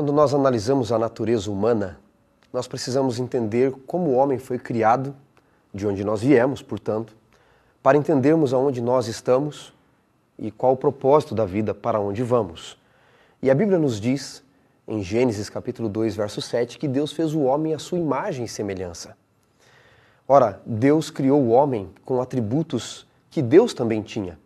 Quando nós analisamos a natureza humana, nós precisamos entender como o homem foi criado, de onde nós viemos, portanto, para entendermos aonde nós estamos e qual o propósito da vida para onde vamos. E a Bíblia nos diz, em Gênesis capítulo 2, verso 7, que Deus fez o homem à sua imagem e semelhança. Ora, Deus criou o homem com atributos que Deus também tinha,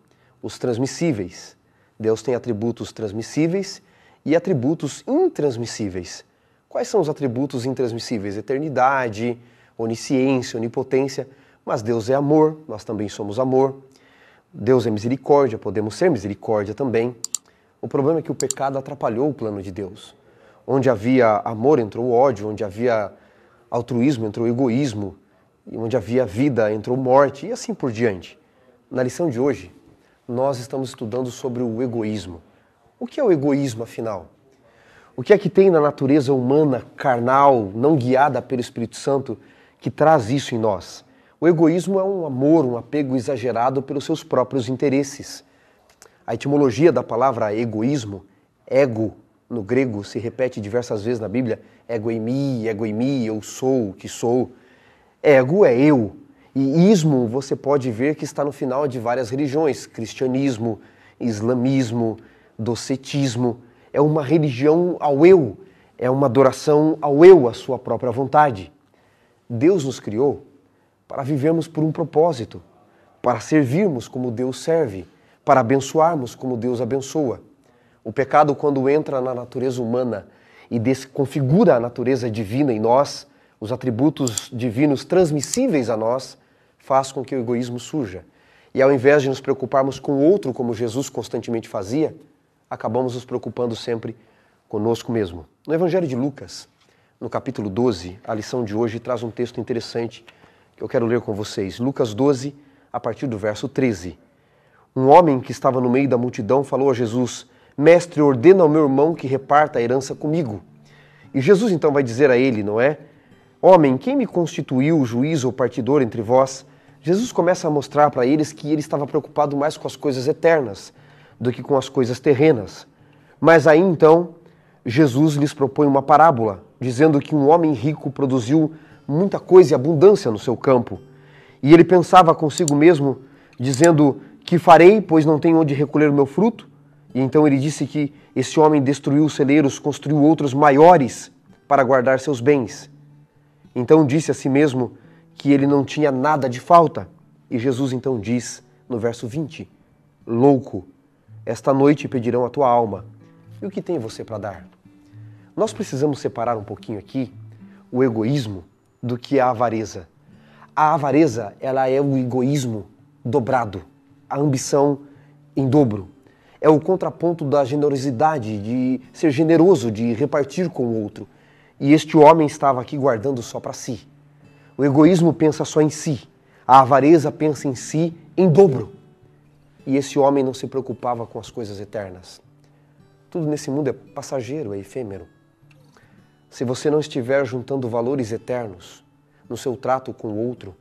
os transmissíveis. Deus tem atributos transmissíveis e atributos intransmissíveis. Quais são os atributos intransmissíveis? Eternidade, onisciência, onipotência. Mas Deus é amor, nós também somos amor. Deus é misericórdia, podemos ser misericórdia também. O problema é que o pecado atrapalhou o plano de Deus. Onde havia amor entrou ódio, onde havia altruísmo entrou egoísmo, e onde havia vida entrou morte, e assim por diante. Na lição de hoje, nós estamos estudando sobre o egoísmo. O que é o egoísmo, afinal? O que é que tem na natureza humana, carnal, não guiada pelo Espírito Santo, que traz isso em nós? O egoísmo é um amor, um apego exagerado pelos seus próprios interesses. A etimologia da palavra egoísmo, ego, no grego, se repete diversas vezes na Bíblia, egoimi, egoimi, eu sou o que sou. Ego é eu. E ismo você pode ver que está no final de várias religiões, cristianismo, islamismo, docetismo. É uma religião ao eu, é uma adoração ao eu, à sua própria vontade. Deus nos criou para vivermos por um propósito, para servirmos como Deus serve, para abençoarmos como Deus abençoa. O pecado, quando entra na natureza humana e desconfigura a natureza divina em nós, os atributos divinos transmissíveis a nós, faz com que o egoísmo surja. E ao invés de nos preocuparmos com o outro, como Jesus constantemente fazia, acabamos nos preocupando sempre conosco mesmo. No Evangelho de Lucas, no capítulo 12, a lição de hoje traz um texto interessante que eu quero ler com vocês. Lucas 12, a partir do verso 13. Um homem que estava no meio da multidão falou a Jesus: Mestre, ordena ao meu irmão que reparta a herança comigo. E Jesus então vai dizer a ele, não é? Homem, quem me constituiu juiz ou partidor entre vós? Jesus começa a mostrar para eles que ele estava preocupado mais com as coisas eternas do que com as coisas terrenas. Mas aí então, Jesus lhes propõe uma parábola, dizendo que um homem rico produziu muita coisa e abundância no seu campo. E ele pensava consigo mesmo, dizendo: Que farei, pois não tenho onde recolher o meu fruto? E então ele disse que esse homem destruiu os celeiros, construiu outros maiores para guardar seus bens. Então disse a si mesmo que ele não tinha nada de falta. E Jesus então diz, no verso 20: Louco, esta noite pedirão a tua alma. E o que tem você para dar? Nós precisamos separar um pouquinho aqui o egoísmo do que a avareza. A avareza, ela é o egoísmo dobrado, a ambição em dobro. É o contraponto da generosidade, de ser generoso, de repartir com o outro. E este homem estava aqui guardando só para si. O egoísmo pensa só em si. A avareza pensa em si em dobro. E esse homem não se preocupava com as coisas eternas. Tudo nesse mundo é passageiro, é efêmero. Se você não estiver juntando valores eternos no seu trato com o outro,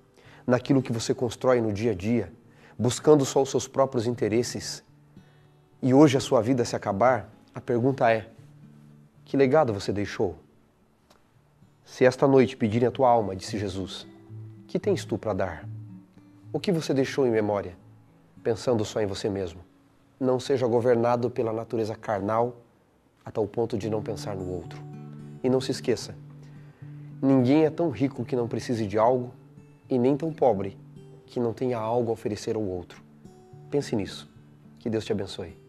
naquilo que você constrói no dia a dia, buscando só os seus próprios interesses, e hoje a sua vida se acabar, a pergunta é: que legado você deixou? Se esta noite pedirem a tua alma, disse Jesus, que tens tu para dar? O que você deixou em memória, pensando só em você mesmo? Não seja governado pela natureza carnal a tal ponto de não pensar no outro. E não se esqueça: ninguém é tão rico que não precise de algo e nem tão pobre que não tenha algo a oferecer ao outro. Pense nisso. Que Deus te abençoe.